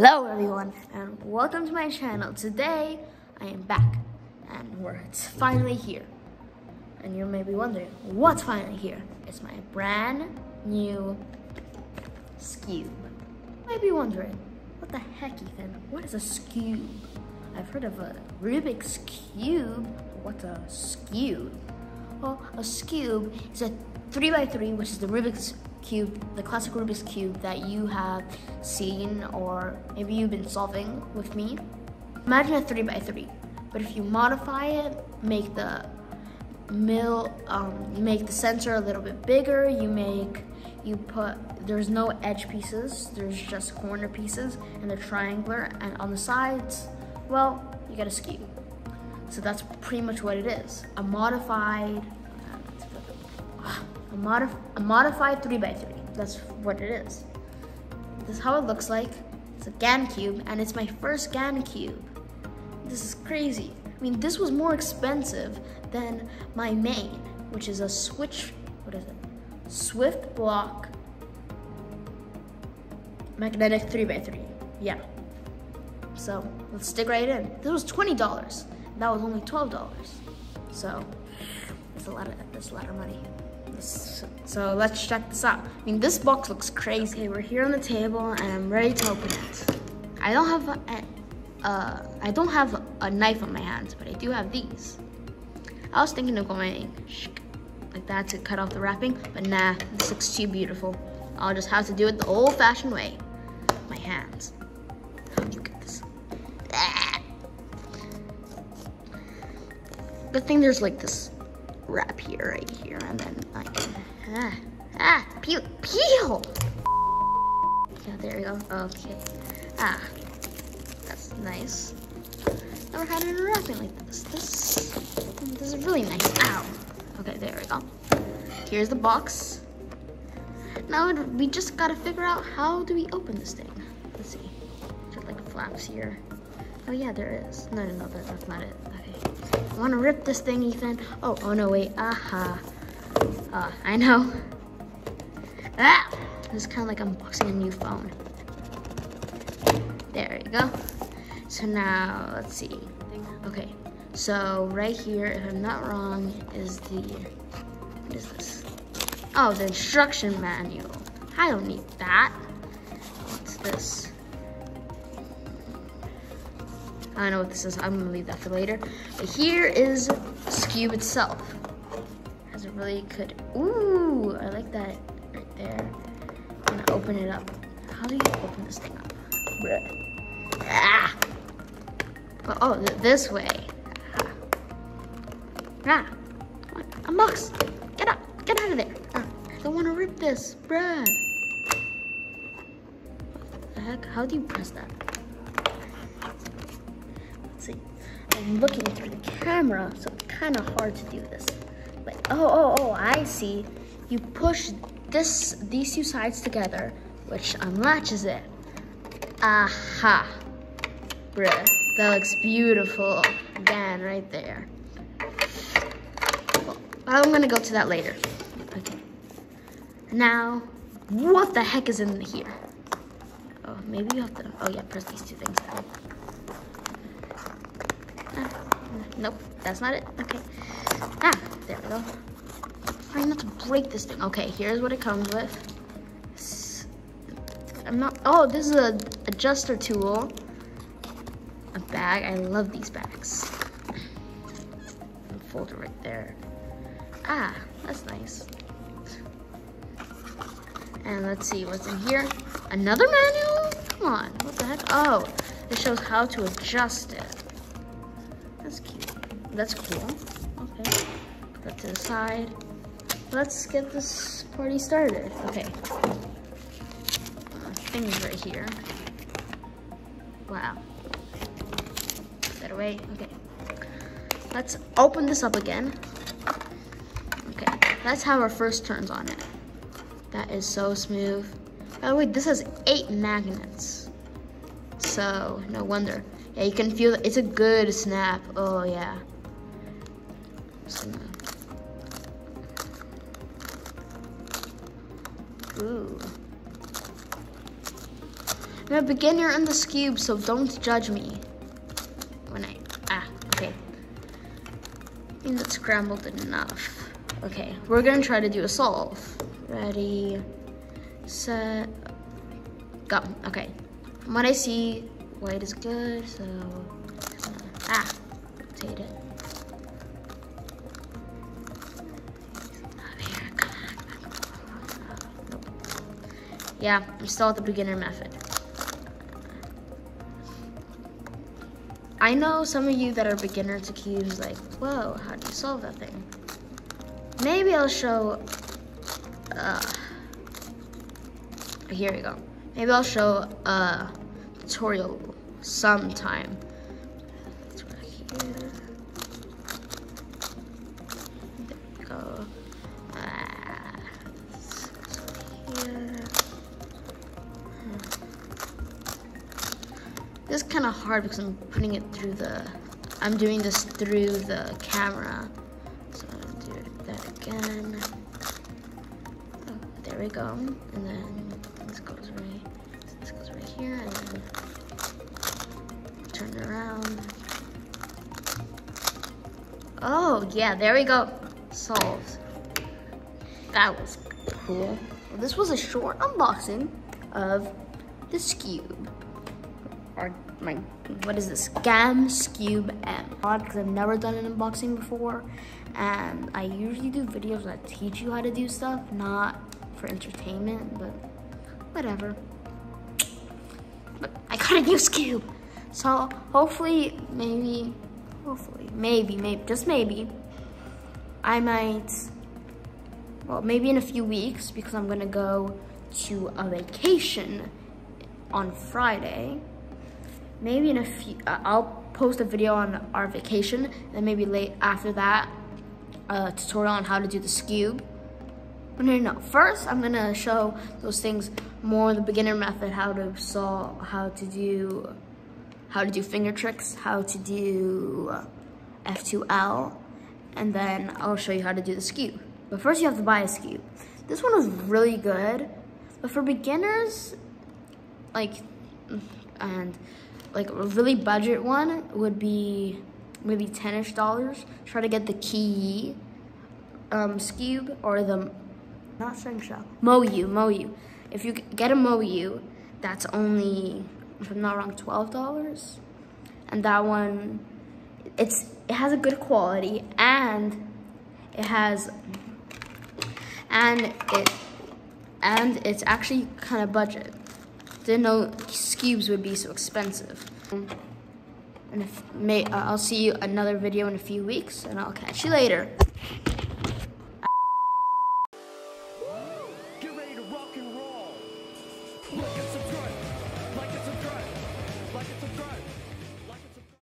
Hello everyone and welcome to my channel. Today I am back and we're it's finally here. And you may be wondering, what's finally here? It's my brand new Skewb. You may be wondering, what the heck Ethan? What is a Skewb? I've heard of a Rubik's Cube. What's a Skewb? Well, a Skewb is a 3x3, which is the Rubik's cube, the classic Rubik's cube that you have seen or maybe you've been solving with me. Imagine a three by three, but if you modify it, make the mill, um, you make the center a little bit bigger, you make, you put, there's no edge pieces, there's just corner pieces and they're triangular and on the sides, well, you get a skewb. So that's pretty much what it is. A modified, a, modif a modified 3x3. That's what it is. This is how it looks like. It's a GAN cube, and it's my first GAN cube. This is crazy. I mean, this was more expensive than my main, which is a switch, what is it? Swift block magnetic 3x3. Yeah. So let's dig right in. This was $20. That was only $12. So that's a lot of that's a lot of money. So let's check this out. I mean, this box looks crazy. Okay, we're here on the table and I'm ready to open it. I don't have a, uh, I don't have a knife on my hands, but I do have these. I was thinking of going like that to cut off the wrapping, but nah, this looks too beautiful. I'll just have to do it the old-fashioned way. My hands. How do you get this? Ah. Good thing there's like this wrap here, right here, and then I can, ah, ah, peel, peel! Yeah, there we go, okay. Ah, that's nice. Never had an wrapping like this. This, this is really nice, ow. Okay, there we go. Here's the box. Now we just gotta figure out how do we open this thing. Let's see, just like flaps here. Oh yeah, there is. No, no, no, that, that's not it. Okay. I wanna rip this thing, Ethan. Oh, oh no, wait, aha. Uh, I know. Ah! This is kind of like unboxing a new phone. There you go. So now, let's see. Okay, so right here, if I'm not wrong, is the, what is this? Oh, the instruction manual. I don't need that. What's this? I don't know what this is. I'm gonna leave that for later. But here is Skewb itself. Has a really good, ooh, I like that right there. I'm gonna open it up. How do you open this thing up? Ah! Oh, th this way. Ah! A box. Get out! Get out of there! Ah, I don't want to rip this, bruh. What the heck? How do you press that? I'm looking through the camera, so it's kind of hard to do this. But oh, oh, oh, I see. You push this, these two sides together, which unlatches it. Aha. Bruh, that looks beautiful. Again, right there. Well, I'm gonna go to that later. Okay. Now, what the heck is in here? Oh, maybe you have to, oh yeah, press these two things down. Nope, that's not it. Okay. Ah, there we go. Trying not to break this thing. Okay, here's what it comes with. I'm not, oh, this is a adjuster tool. A bag, I love these bags. Folder right there. Ah, that's nice. And let's see what's in here. Another manual? Come on, what the heck? Oh, it shows how to adjust it. That's cool. Okay. Put that to the side. Let's get this party started. Okay. Uh, things right here. Wow. Put that. Okay. Let's open this up again. Okay. That's how our first turns on it. That is so smooth. By the way, this has eight magnets. So, no wonder. Yeah, you can feel it. It's a good snap. Oh, yeah. Ooh. I'm a beginner in the cube, so don't judge me. When I, ah, okay. I think that's scrambled enough. Okay, we're gonna try to do a solve. Ready, set, go. Okay, from what I see, white is good, so, ah, rotate it. Yeah, I'm still at the beginner method. I know some of you that are beginner to cubes like, whoa, how do you solve that thing? Maybe I'll show, uh, here we go. Maybe I'll show a tutorial sometime. Here. Is kind of hard because I'm putting it through the, I'm doing this through the camera. So I'm do that again. Oh, there we go. And then this goes right, this goes right here and then turn it around. Oh yeah, there we go. Solved. That was cool. Well, this was a short unboxing of this cube our my what is this? GAN Skewb M. Because I've never done an unboxing before. And I usually do videos that teach you how to do stuff not for entertainment but whatever. But I got a new cube so hopefully maybe hopefully maybe maybe just maybe I might well maybe in a few weeks because I'm gonna go to a vacation on Friday maybe in a few, uh, I'll post a video on our vacation and maybe late after that, a tutorial on how to do the cube. But no, no, first I'm gonna show those things more the beginner method, how to solve, how to do, how to do finger tricks, how to do F2L, and then I'll show you how to do the cube. But first you have to buy a cube. This one was really good, but for beginners, like, and like a really budget one would be maybe 10ish dollars. Try to get the Key um, Skewb or the, not Shell, Moyu, Moyu. If you get a Moyu, that's only, if I'm not wrong, $12. And that one, it's it has a good quality and it has, and it, and it's actually kind of budget. Didn't know cubes would be so expensive. And if may, uh, I'll see you another video in a few weeks, and I'll catch you later.